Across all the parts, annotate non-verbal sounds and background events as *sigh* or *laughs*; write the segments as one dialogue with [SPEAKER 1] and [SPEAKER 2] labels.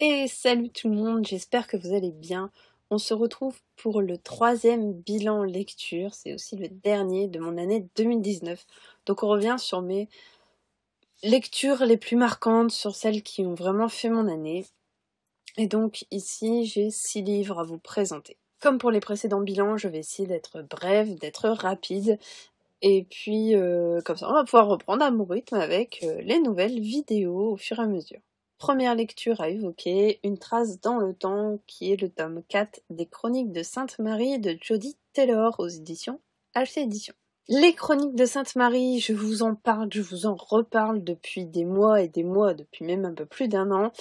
[SPEAKER 1] Et salut tout le monde, j'espère que vous allez bien. On se retrouve pour le troisième bilan lecture, c'est aussi le dernier de mon année 2019. Donc on revient sur mes lectures les plus marquantes, sur celles qui ont vraiment fait mon année. Et donc ici j'ai six livres à vous présenter. Comme pour les précédents bilans, je vais essayer d'être brève, d'être rapide. Et puis euh, comme ça on va pouvoir reprendre à mon rythme avec euh, les nouvelles vidéos au fur et à mesure. Première lecture à évoquer, Une trace dans le temps, qui est le tome 4 des Chroniques de Sainte-Marie de Jody Taylor aux éditions HC Éditions. Les Chroniques de Sainte-Marie, je vous en parle, je vous en reparle depuis des mois et des mois, depuis même un peu plus d'un an.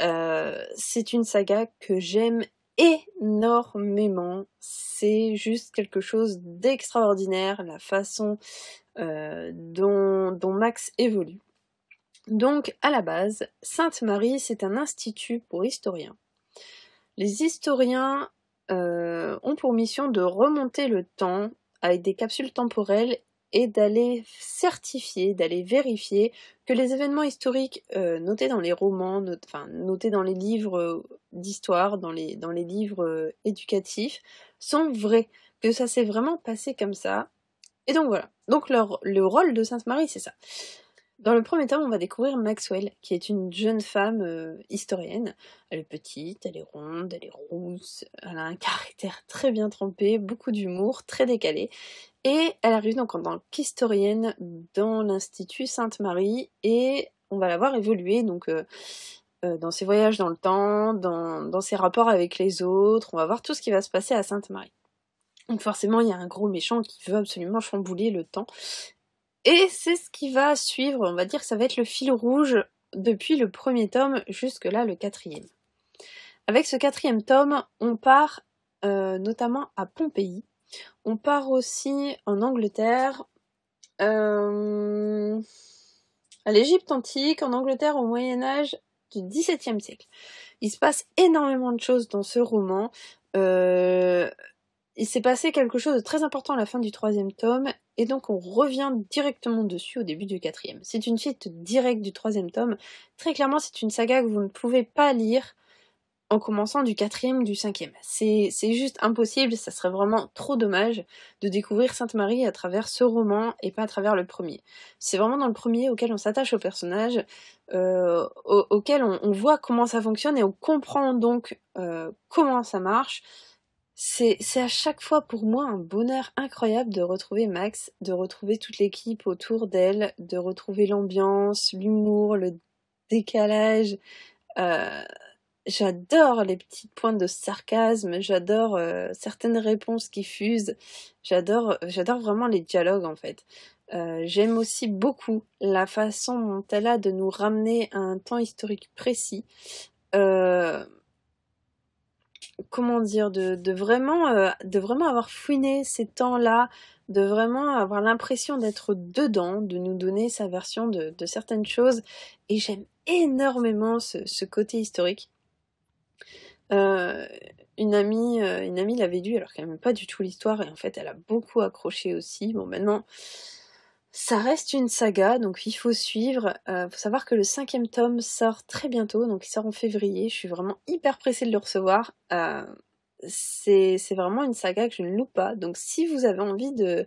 [SPEAKER 1] Euh, c'est une saga que j'aime énormément. C'est juste quelque chose d'extraordinaire, la façon euh, dont, Max évolue. Donc, à la base, Sainte-Marie, c'est un institut pour historiens. Les historiens euh, ont pour mission de remonter le temps avec des capsules temporelles et d'aller certifier, d'aller vérifier que les événements historiques euh, notés dans les romans, notés dans les livres euh, d'histoire, dans les, livres euh, éducatifs, sont vrais, que ça s'est vraiment passé comme ça. Et donc voilà. Donc le rôle de Sainte-Marie, c'est ça. Dans le premier tome, on va découvrir Maxwell, qui est une jeune femme historienne. Elle est petite, elle est ronde, elle est rousse, elle a un *laughs* caractère très bien trempé, beaucoup d'humour, très décalé. Et elle arrive donc en tant qu'historienne dans l'Institut Sainte-Marie et on va la voir évoluer donc euh, euh, dans ses voyages dans le temps, dans, ses rapports avec les autres. On va voir tout ce qui va se passer à Sainte-Marie. Donc forcément, il y a un gros méchant qui veut absolument chambouler le temps. Et c'est ce qui va suivre, on va dire que ça va être le fil rouge depuis le premier tome jusque là le quatrième. Avec ce quatrième tome, on part euh, notamment à Pompéi, on part aussi en Angleterre, euh, à l'Égypte antique, en Angleterre au Moyen Âge du XVIIe siècle. Il se passe énormément de choses dans ce roman. Euh, il s'est passé quelque chose de très important à la fin du troisième tome, et donc on revient directement dessus au début du quatrième. C'est une suite directe du troisième tome. Très clairement, c'est une saga que vous ne pouvez pas lire en commençant du quatrième ou du cinquième. C'est, juste impossible, ça serait vraiment trop dommage de découvrir Sainte-Marie à travers ce roman et pas à travers le premier. C'est vraiment dans le premier auquel on s'attache au personnage, euh, auquel on, voit comment ça fonctionne et on comprend donc euh, comment ça marche. C'est à chaque fois pour moi un bonheur incroyable de retrouver Max, de retrouver toute l'équipe autour d'elle, de retrouver l'ambiance, l'humour, le décalage. Euh, j'adore les petites pointes de sarcasme, j'adore euh, certaines réponses qui fusent, j'adore, j'adore vraiment les dialogues en fait. Euh, j'aime aussi beaucoup la façon dont elle a de nous ramener à un temps historique précis. Euh, comment dire, de, vraiment, euh, de vraiment avoir fouiné ces temps-là, de vraiment avoir l'impression d'être dedans, de nous donner sa version de, certaines choses. Et j'aime énormément ce, côté historique. Euh, une amie, euh, une amie l'avait lu alors qu'elle n'aime pas du tout l'histoire et en fait elle a beaucoup accroché aussi. Bon maintenant ça reste une saga, donc il faut suivre. Il euh, faut savoir que le cinquième tome sort très bientôt, donc il sort en février. Je suis vraiment hyper pressée de le recevoir. C'est vraiment une saga que je ne loupe pas. Donc si vous avez envie de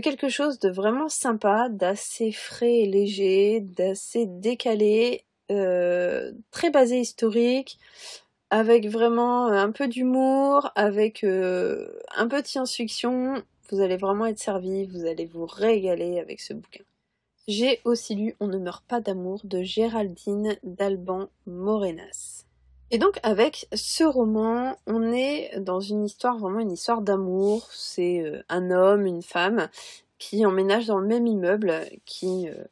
[SPEAKER 1] quelque chose de vraiment sympa, d'assez frais et léger, d'assez décalé, euh, très basé historique, avec vraiment un peu d'humour, avec un peu de science-fiction, vous allez vraiment être servi, vous allez vous régaler avec ce bouquin. J'ai aussi lu On ne meurt pas d'amour de Géraldine d'Alban Morenas. Et donc avec ce roman, on est dans une histoire, vraiment une histoire d'amour. C'est euh, un homme, une femme qui emménagent dans le même immeuble, qui, euh,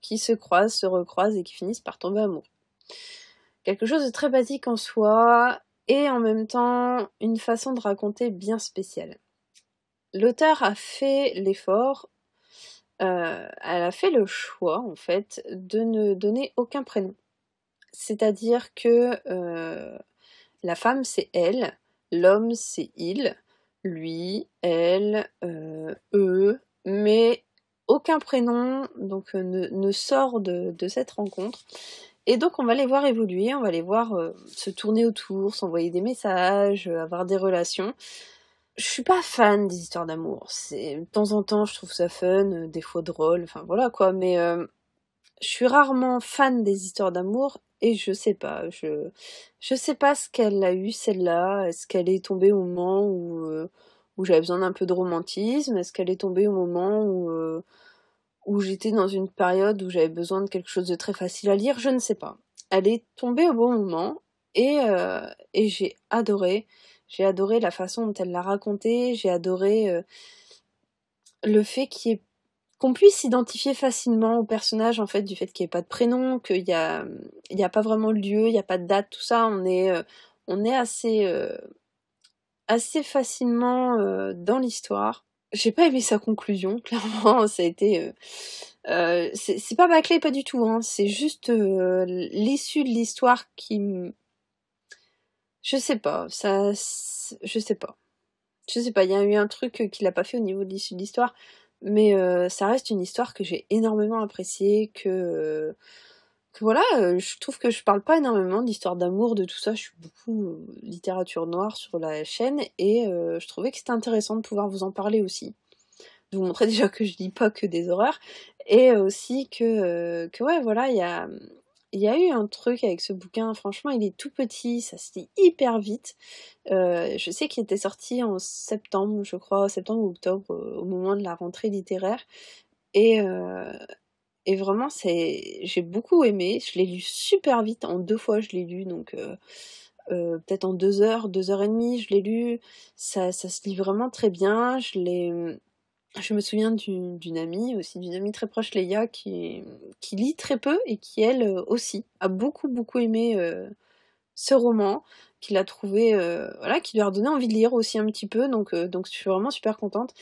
[SPEAKER 1] qui se croisent, se recroisent et qui finissent par tomber amoureux. Quelque chose de très basique en soi et en même temps une façon de raconter bien spéciale l'auteur a fait l'effort, euh, elle a fait le choix en fait de ne donner aucun prénom. C'est-à-dire que euh, la femme c'est elle, l'homme c'est il, lui, elle, eux, mais aucun prénom, donc ne, sort de, cette rencontre. Et donc on va les voir évoluer, on va les voir se tourner autour, s'envoyer des messages, avoir des relations. Je suis pas fan des histoires d'amour. C'est de temps en temps je trouve ça fun, des fois drôle, enfin voilà quoi. Mais je suis rarement fan des histoires d'amour et je sais pas, je je sais pas ce qu'elle a eu celle-là. Est-ce qu'elle est tombée au moment où euh, où j'avais besoin d'un peu de romantisme Est-ce qu'elle est tombée au moment où euh, où j'étais dans une période où j'avais besoin de quelque chose de très facile à lire? Je ne sais pas. Elle est tombée au bon moment et euh, et j'ai adoré. J'ai adoré la façon dont elle l'a raconté. J'ai adoré le fait qu'il ait qu'on puisse s'identifier facilement au personnage en fait du fait qu'il n'y ait pas de prénom, qu'il y a y a pas vraiment de lieu, il n'y a pas de date, tout ça, on est euh, on est assez euh, assez facilement euh, dans l'histoire. J'ai pas aimé sa conclusion, *laughs* clairement, ça a été c'est pas bâclé pas du tout hein, c'est juste l'issue de l'histoire qui je sais pas, ça je sais pas. Je sais pas, il y a eu un truc qu'il a pas fait au niveau de l'issue de l'histoire. Mais euh, ça reste une histoire que j'ai énormément appréciée, que, euh, voilà, euh, je trouve que je parle pas énormément d'histoire d'amour, de tout ça, je suis beaucoup littérature noire sur la chaîne, et je trouvais que c'était intéressant de pouvoir vous en parler aussi. De vous montrer *laughs* déjà que je lis pas que des horreurs, et aussi que, que ouais, voilà, il y a y a eu un truc avec ce bouquin, franchement, il est tout petit, ça se lit hyper vite. Euh, je sais qu'il était sorti en septembre, je crois, septembre ou octobre, euh, au moment de la rentrée littéraire. Et, euh, et vraiment, c'est, j'ai beaucoup aimé. Je l'ai lu super vite, en deux fois je l'ai lu, donc peut-être en deux heures, deux heures et demie, je l'ai lu. Ça, ça se lit vraiment très bien. Je je me souviens d'une amie, aussi d'une amie très proche, Leia, qui, qui lit très peu et qui, elle euh, aussi, a beaucoup, beaucoup aimé euh, ce roman, trouvé, euh, voilà, qui lui a donné envie de lire aussi un petit peu, donc, donc je suis vraiment super contente.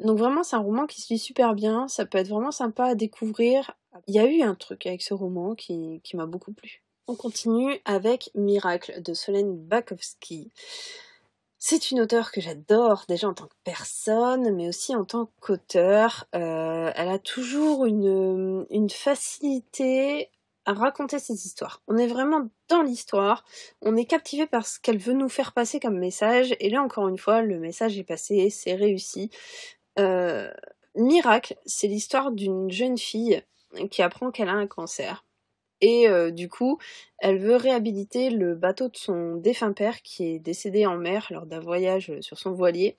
[SPEAKER 1] Donc vraiment, c'est un roman qui se lit super bien, ça peut être vraiment sympa à découvrir. Il y a eu un truc avec ce roman qui, qui m'a beaucoup plu. On continue avec Miracle de Solène Bakowski. C'est une auteure que j'adore, déjà en tant que personne, mais aussi en tant qu'auteur. Euh, elle a toujours une, une facilité à raconter ses histoires. On est vraiment dans l'histoire, on est captivé par ce qu'elle veut nous faire passer comme message, et là encore une fois, le message est passé, c'est réussi. Euh, Miracle, c'est l'histoire d'une jeune fille qui apprend qu'elle a un cancer. Et euh, du coup, elle veut réhabiliter le bateau de son défunt père qui est décédé en mer lors d'un voyage sur son voilier.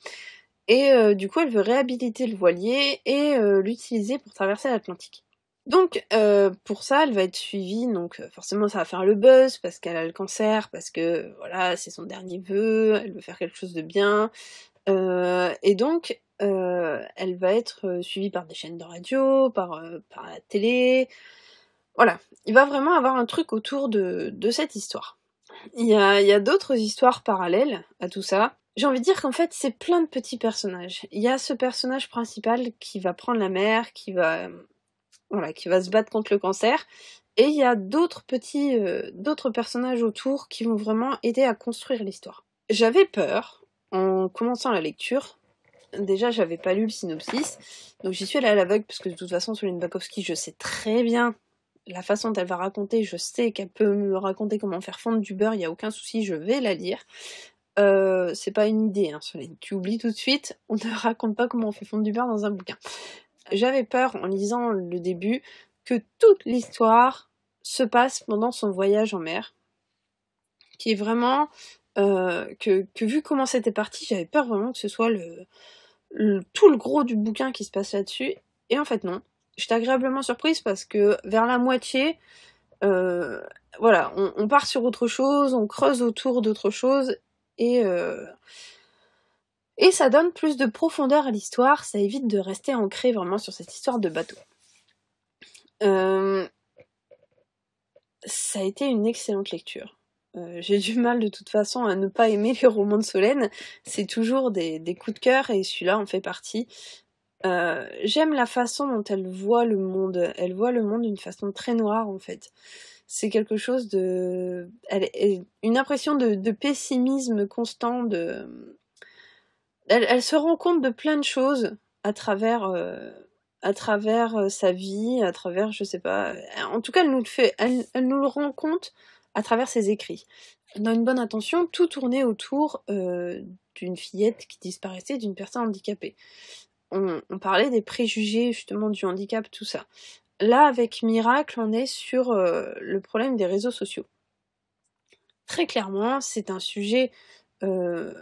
[SPEAKER 1] Et euh, du coup, elle veut réhabiliter le voilier et euh, l'utiliser pour traverser l'Atlantique. Donc, pour ça, elle va être suivie. Donc, forcément, ça va faire le buzz parce qu'elle a le cancer, parce que voilà, c'est son dernier vœu. Elle veut faire quelque chose de bien. et donc, elle va être suivie par des chaînes de radio, par, par la télé. Voilà, il va vraiment avoir un truc autour de, cette histoire. Il y a, d'autres histoires parallèles à tout ça. J'ai envie de dire qu'en fait, c'est plein de petits personnages. Il y a ce personnage principal qui va prendre la mer, qui va, voilà, qui va se battre contre le cancer. Et il y a d'autres petits, euh, d'autres personnages autour qui vont vraiment aider à construire l'histoire. J'avais peur, en commençant la lecture, déjà j'avais pas lu le synopsis, donc j'y suis allée à l'aveugle parce que de toute façon sur Bakowski je sais très bien la façon dont elle va raconter, je sais qu'elle peut me raconter comment faire fondre du beurre, il n'y a aucun souci, je vais la lire. Euh, c'est pas une idée, hein, Solène. Tu oublies tout de suite, on ne *laughs* raconte pas comment on fait fondre du beurre dans un bouquin. J'avais peur en lisant le début que toute l'histoire se passe pendant son voyage en mer. Qui est vraiment. Euh, que, vu comment c'était parti, j'avais peur vraiment que ce soit le, tout le gros du bouquin qui se passe là-dessus. Et en fait, non j'étais agréablement surprise parce que vers la moitié, euh, voilà, on, part sur autre chose, on creuse autour d'autre chose et euh, et ça donne plus de profondeur à l'histoire, ça évite de rester ancré vraiment sur cette histoire de bateau. Euh, ça a été une excellente lecture. J'ai du mal de toute façon à ne pas aimer les romans de Solène. C'est toujours des, des coups de cœur et celui-là en fait partie. Euh, j'aime la façon dont elle voit le monde. Elle voit le monde d'une façon très noire en fait. C'est quelque chose de, une impression de, pessimisme constant. De, elle, se rend compte de plein de choses à travers, euh, à travers sa vie, à travers, je sais pas. En tout cas, elle nous le fait, elle, elle nous le rend compte à travers ses écrits. Dans une bonne intention, tout tournait autour d'une fillette qui disparaissait, d'une personne handicapée. On, parlait des préjugés justement du handicap, tout ça. Là, avec Miracle, on est sur le problème des réseaux sociaux. Très clairement, c'est un sujet euh,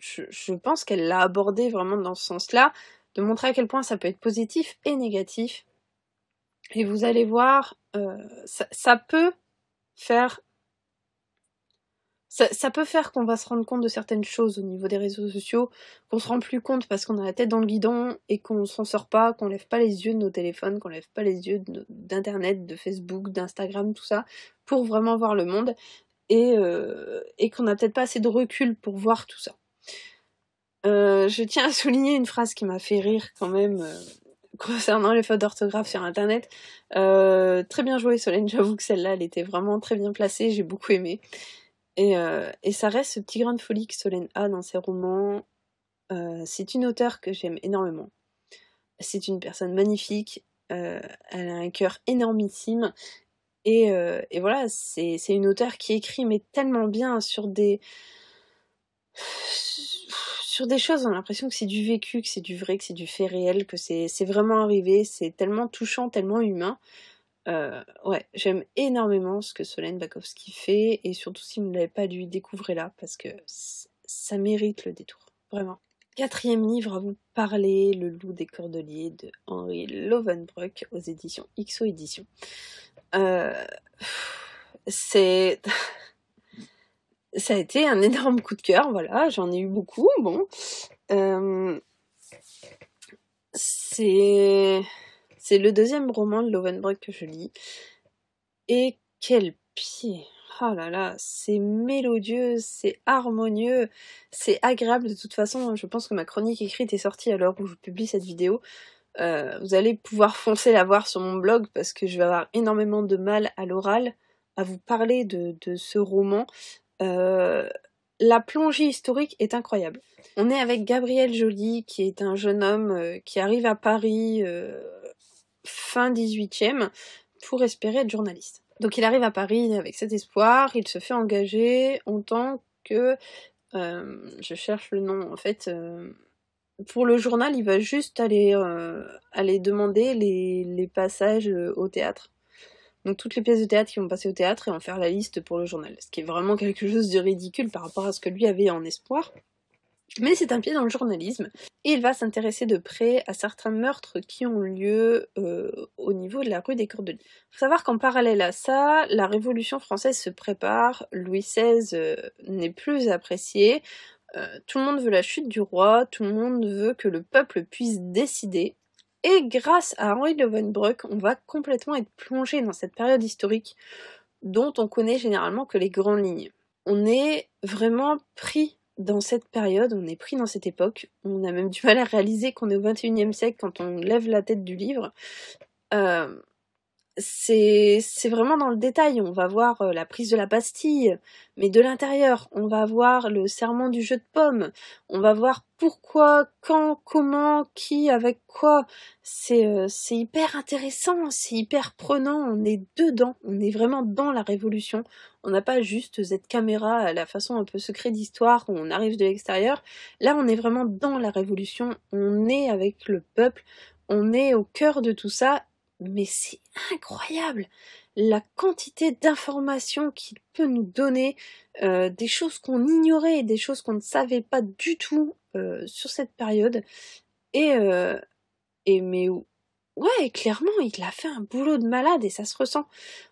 [SPEAKER 1] je, pense qu'elle l'a abordé vraiment dans ce sens-là, de montrer à quel point ça peut être positif et négatif. Et vous allez voir, euh, ça, peut faire ça, peut faire qu'on va se rendre compte de certaines choses au niveau des réseaux sociaux, qu'on se rend plus compte parce qu'on a la tête dans le guidon et qu'on s'en sort pas, qu'on lève pas les yeux de nos téléphones, qu'on lève pas les yeux d'internet, de Facebook, d'Instagram, tout ça, pour vraiment voir le monde et, euh, qu'on n'a peut-être pas assez de recul pour voir tout ça. Euh, je tiens à souligner une phrase qui m'a fait rire quand même euh, concernant les fautes d'orthographe sur internet. très bien joué Solène, j'avoue que celle-là elle était vraiment très bien placée, j'ai beaucoup aimé. Et, et, ça reste ce petit grain de folie que Solène a dans ses romans. c'est une auteure que j'aime énormément. C'est une personne magnifique, elle a un cœur énormissime euh, et, voilà, c'est une auteure qui écrit mais tellement bien sur des sur des choses, on a l'impression que c'est du vécu, que c'est du vrai, que c'est du fait réel, que c'est vraiment arrivé, c'est tellement touchant, tellement humain. Euh, ouais, j'aime énormément ce que Solène Bakowski fait, et surtout si vous ne l'avez pas lu, découvrez-la, parce que ça mérite le détour, vraiment. Quatrième livre à vous parler, Le loup des cordeliers de Henri Lovenbruck aux éditions XO Éditions. Euh, c'est *laughs* ça a été un énorme coup de cœur, voilà, j'en ai eu beaucoup, bon. Euh, c'est c'est le deuxième roman de Lovenbrock que je lis. Et quel pied Oh là là, c'est mélodieux, c'est harmonieux, c'est agréable de toute façon. Je pense que ma chronique écrite est sortie à l'heure où je publie cette vidéo. Euh, vous allez pouvoir foncer la voir sur mon blog parce que je vais avoir énormément de mal à l'oral à vous parler de, ce roman. Euh, la plongée historique est incroyable. On est avec Gabriel Joly, qui est un jeune homme euh, qui arrive à Paris fin 18e pour espérer être journaliste. Donc il arrive à Paris avec cet espoir, il se fait engager en tant que... je cherche le nom en fait pour le journal, il va juste aller, euh, aller demander les, les passages euh, au théâtre. Donc toutes les pièces de théâtre qui vont passer au théâtre et en faire la liste pour le journal. Ce qui est vraiment quelque chose de ridicule par rapport à ce que lui avait en espoir. Mais c'est un pied dans le journalisme. Et il va s'intéresser de près à certains meurtres qui ont lieu euh, au niveau de la rue des Cordeliers. Il faut savoir qu'en parallèle à ça, la Révolution française se prépare, Louis XVI n'est plus apprécié, euh, tout le monde veut la chute du roi, tout le monde veut que le peuple puisse décider. Et grâce à Henri Levenbruck, on va complètement être plongé dans cette période historique dont on connaît généralement que les grandes lignes. On est vraiment pris dans cette période, on est pris dans cette époque. On a même du mal à réaliser qu'on est au 21e siècle quand on lève la tête du livre. Euh, c'est vraiment dans le détail. On va voir euh, la prise de la Bastille, mais de l'intérieur. On va voir le serment du jeu de pommes. On va voir pourquoi, quand, comment, qui, avec quoi. C'est euh, c'est hyper intéressant, c'est hyper prenant. On est dedans. On est vraiment dans la révolution. On n'a pas juste cette caméra à la façon un peu secret d'histoire où on arrive de l'extérieur. Là, on est vraiment dans la révolution. On est avec le peuple. On est au cœur de tout ça mais c'est incroyable la quantité d'informations qu'il peut nous donner, euh, des choses qu'on ignorait, des choses qu'on ne savait pas du tout euh, sur cette période. Et, euh, et mais ouais, clairement, il a fait un boulot de malade et ça se ressent.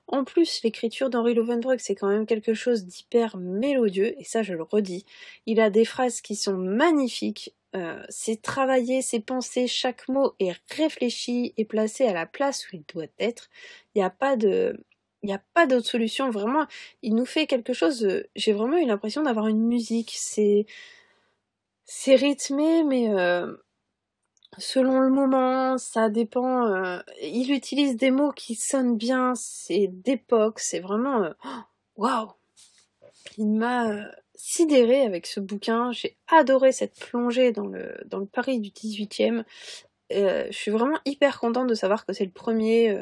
[SPEAKER 1] En plus, l'écriture d'Henri Lovenbrock, c'est quand même quelque chose d'hyper mélodieux, et ça je le redis. Il a des phrases qui sont magnifiques, euh, c'est travailler, c'est penser, chaque mot est réfléchi et placé à la place où il doit être. Il n'y a pas de, il a pas d'autre solution. Vraiment, il nous fait quelque chose. J'ai vraiment eu l'impression d'avoir une musique. C'est, c'est rythmé, mais euh, selon le moment, ça dépend. Euh, il utilise des mots qui sonnent bien. C'est d'époque. C'est vraiment, waouh. Il m'a sidérée avec ce bouquin. J'ai adoré cette plongée dans le, dans Paris du 18e. je suis vraiment hyper contente de savoir que c'est le premier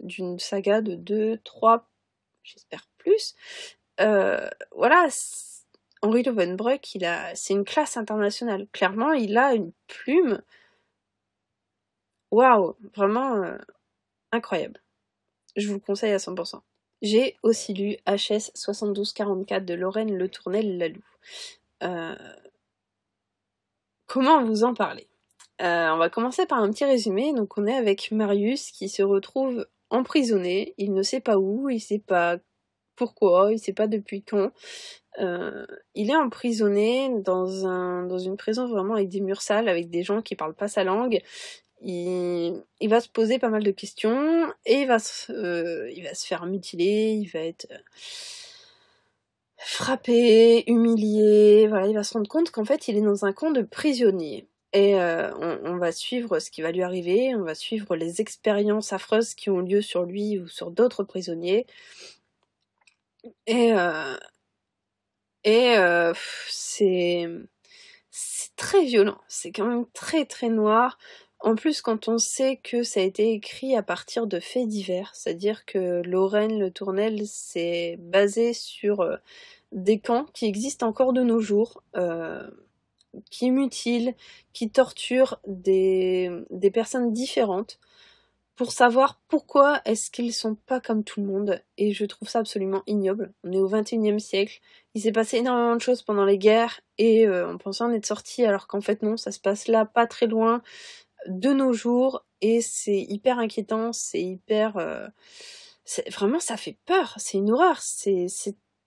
[SPEAKER 1] d'une saga de 2, 3, j'espère plus. voilà, Henri Lovenbroek, il a, c'est une classe internationale. Clairement, il a une plume. Waouh, vraiment incroyable. Je vous le conseille à 100%. J'ai aussi lu HS 7244 de Lorraine Le Tournel Lalou. Euh, comment vous en parler? Euh, On va commencer par un petit résumé. Donc on est avec Marius qui se retrouve emprisonné. Il ne sait pas où, il ne sait pas pourquoi, il ne sait pas depuis quand. Euh, il est emprisonné dans, un, dans une prison vraiment avec des murs sales, avec des gens qui parlent pas sa langue il, va se poser pas mal de questions et il va se, euh, faire mutiler, il va être euh, frappé, humilié, voilà, il va se rendre compte qu'en fait il est dans un camp de prisonniers. Et euh, on, va suivre ce qui va lui arriver, on va suivre les expériences affreuses qui ont lieu sur lui ou sur d'autres prisonniers. Et c'est très violent, c'est quand même très très noir. En plus, quand on sait que ça a été écrit à partir de faits divers, c'est-à-dire que Lorraine Le Tournel s'est basé sur euh, des camps qui existent encore de nos jours, euh, qui mutilent, qui torturent des, personnes différentes pour savoir pourquoi est-ce qu'ils sont pas comme tout le monde. Et je trouve ça absolument ignoble. On est au 21e siècle. Il s'est passé énormément de choses pendant les guerres et euh, on pensait en être sorti alors qu'en fait non, ça se passe là, pas très loin de nos jours et c'est hyper inquiétant, c'est hyper... Euh, vraiment, ça fait peur, c'est une horreur, c'est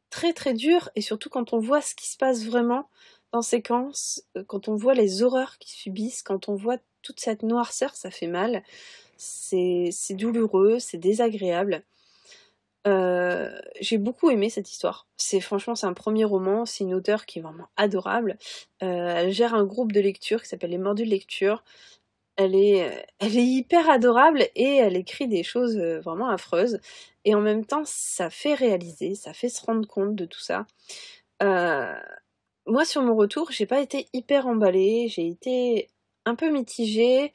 [SPEAKER 1] très très dur et surtout quand on voit ce qui se passe vraiment dans ces camps, euh, quand on voit les horreurs qu'ils subissent, quand on voit toute cette noirceur, ça fait mal, c'est douloureux, c'est désagréable. Euh, j'ai beaucoup aimé cette histoire. C'est franchement c'est un premier roman, c'est une auteure qui est vraiment adorable. elle gère un groupe de lecture qui s'appelle les Mordus de lecture elle est, elle est hyper adorable et elle écrit des choses euh, vraiment affreuses. Et en même temps, ça fait réaliser, ça fait se rendre compte de tout ça. Euh, moi, sur mon retour, j'ai pas été hyper emballée, j'ai été un peu mitigée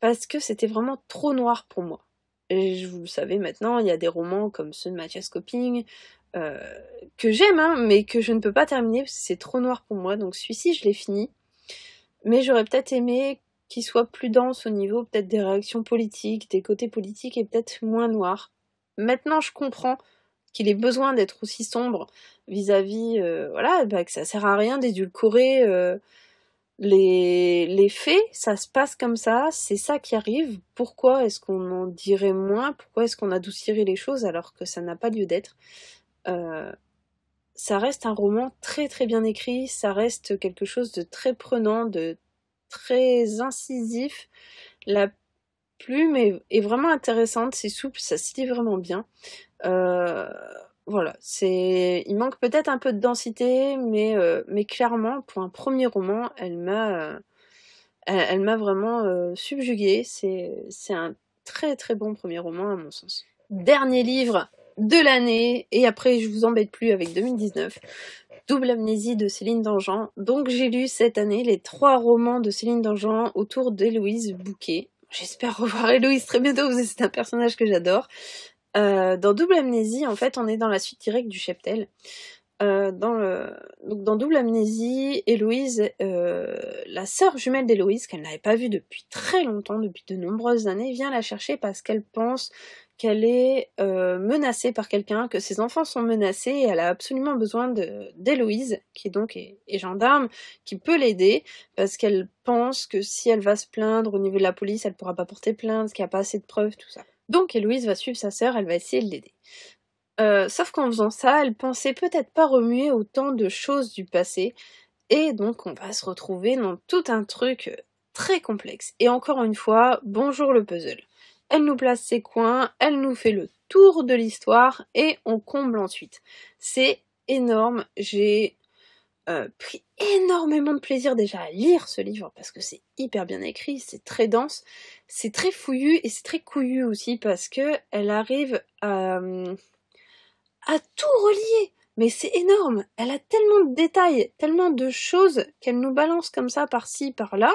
[SPEAKER 1] parce que c'était vraiment trop noir pour moi. Et vous le savez maintenant, il y a des romans comme ceux de Mathias Coping euh, que j'aime, hein, mais que je ne peux pas terminer parce que c'est trop noir pour moi. Donc celui-ci, je l'ai fini. Mais j'aurais peut-être aimé qui soit plus dense au niveau peut-être des réactions politiques, des côtés politiques et peut-être moins noirs. Maintenant, je comprends qu'il ait besoin d'être aussi sombre vis-à-vis, euh, voilà, bah, que ça sert à rien d'édulcorer euh, les, les faits, ça se passe comme ça, c'est ça qui arrive. Pourquoi est-ce qu'on en dirait moins? Pourquoi est-ce qu'on adoucirait les choses alors que ça n'a pas lieu d'être? Euh, Ça reste un roman très très bien écrit, ça reste quelque chose de très prenant, de très incisif. La plume est, vraiment intéressante, c'est souple, ça se lit vraiment bien. Euh, voilà, c'est, il manque peut-être un peu de densité, mais, euh, mais clairement, pour un premier roman, elle m'a, elle, m'a vraiment euh, subjuguée. C'est, c'est un très très bon premier roman à mon sens. Dernier livre de l'année, et après je vous embête plus avec 2019. Double amnésie de Céline Dangean. Donc j'ai lu cette année les trois romans de Céline Dangean autour d'Héloïse Bouquet. J'espère revoir Héloïse très bientôt parce que c'est un personnage que j'adore. Euh, dans Double Amnésie, en fait, on est dans la suite directe du cheptel. Euh, dans, Double Amnésie, Héloïse, euh, la sœur jumelle d'Héloïse, qu'elle n'avait pas vue depuis très longtemps, depuis de nombreuses années, vient la chercher parce qu'elle pense qu'elle est euh, menacée par quelqu'un, que ses enfants sont menacés et elle a absolument besoin d'Héloïse, qui est donc est, gendarme, qui peut l'aider parce qu'elle pense que si elle va se plaindre au niveau de la police, elle pourra pas porter plainte, qu'il n'y a pas assez de preuves, tout ça. Donc Héloïse va suivre sa sœur, elle va essayer de l'aider. Euh, sauf qu'en faisant ça, elle pensait peut-être pas remuer autant de choses du passé, et donc on va se retrouver dans tout un truc très complexe. Et encore une fois, bonjour le puzzle elle nous place ses coins, elle nous fait le tour de l'histoire et on comble ensuite. C'est énorme, j'ai euh, pris énormément de plaisir déjà à lire ce livre parce que c'est hyper bien écrit, c'est très dense, c'est très fouillu et c'est très couillu aussi parce que elle arrive à, à tout relier. Mais c'est énorme, elle a tellement de détails, tellement de choses qu'elle nous balance comme ça par-ci, par-là,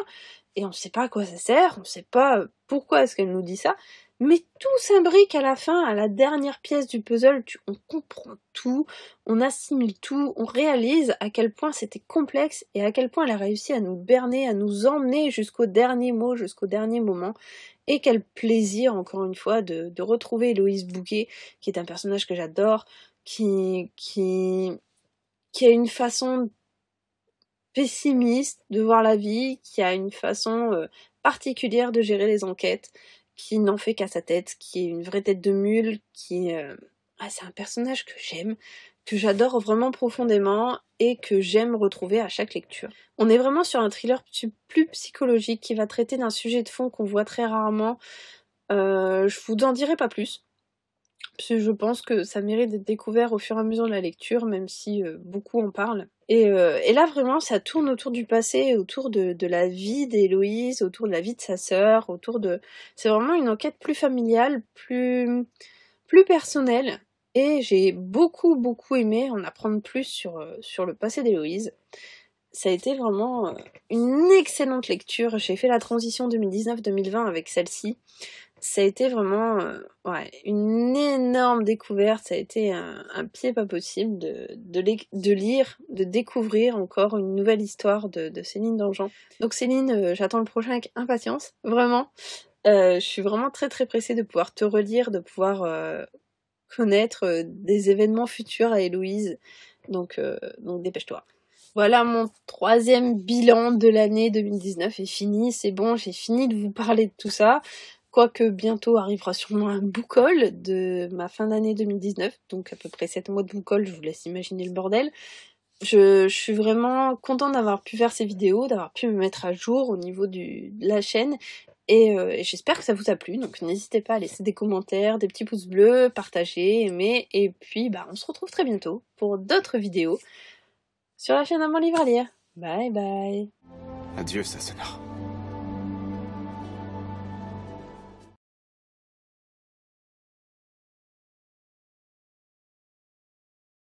[SPEAKER 1] et on ne sait pas à quoi ça sert, on ne sait pas pourquoi est-ce qu'elle nous dit ça, mais tout s'imbrique à la fin, à la dernière pièce du puzzle, on comprend tout, on assimile tout, on réalise à quel point c'était complexe et à quel point elle a réussi à nous berner, à nous emmener jusqu'au dernier mot, jusqu'au dernier moment. Et quel plaisir, encore une fois, de, retrouver Héloïse Bouquet, qui est un personnage que j'adore, qui, qui, a une façon pessimiste de voir la vie, qui a une façon euh, particulière de gérer les enquêtes, qui n'en fait qu'à sa tête, qui est une vraie tête de mule, qui euh, ah, c'est un personnage que j'aime, que j'adore vraiment profondément et que j'aime retrouver à chaque lecture. On est vraiment sur un thriller plus psychologique qui va traiter d'un sujet de fond qu'on voit très rarement. Euh, je vous en dirai pas plus. Que je pense que ça mérite d'être découvert au fur et à mesure de la lecture, même si euh, beaucoup en parlent. Euh, et, là vraiment, ça tourne autour du passé, autour de, la vie d'Héloïse, autour de la vie de sa sœur, autour de. C'est vraiment une enquête plus familiale, plus plus personnelle. Et j'ai beaucoup beaucoup aimé en apprendre plus sur euh, sur le passé d'Héloïse. Ça a été vraiment une excellente lecture. J'ai fait la transition 2019-2020 avec celle-ci ça a été vraiment euh, une énorme découverte, ça a été un, pied pas possible de, de, lire, de découvrir encore une nouvelle histoire de, Céline Dangean. Donc Céline, euh, j'attends le prochain avec impatience, vraiment. Euh, je suis vraiment très très pressée de pouvoir te relire, de pouvoir connaître des événements futurs à Héloïse. Donc, donc dépêche-toi. Voilà, mon troisième bilan de l'année 2019 est fini. C'est bon, j'ai fini de vous parler de tout ça. Quoique bientôt arrivera sûrement un boucol de ma fin d'année 2019, donc à peu près 7 mois de boucol, je vous laisse imaginer le bordel. Je, suis vraiment contente d'avoir pu faire ces vidéos, d'avoir pu me mettre à jour au niveau de la chaîne euh, et, j'espère que ça vous a plu. Donc n'hésitez pas à laisser des commentaires, des petits pouces bleus, partager, aimer. Et puis bah on se retrouve très bientôt pour d'autres vidéos sur la chaîne à mon livre à lire. Bye bye.
[SPEAKER 2] Adieu, Sassenard.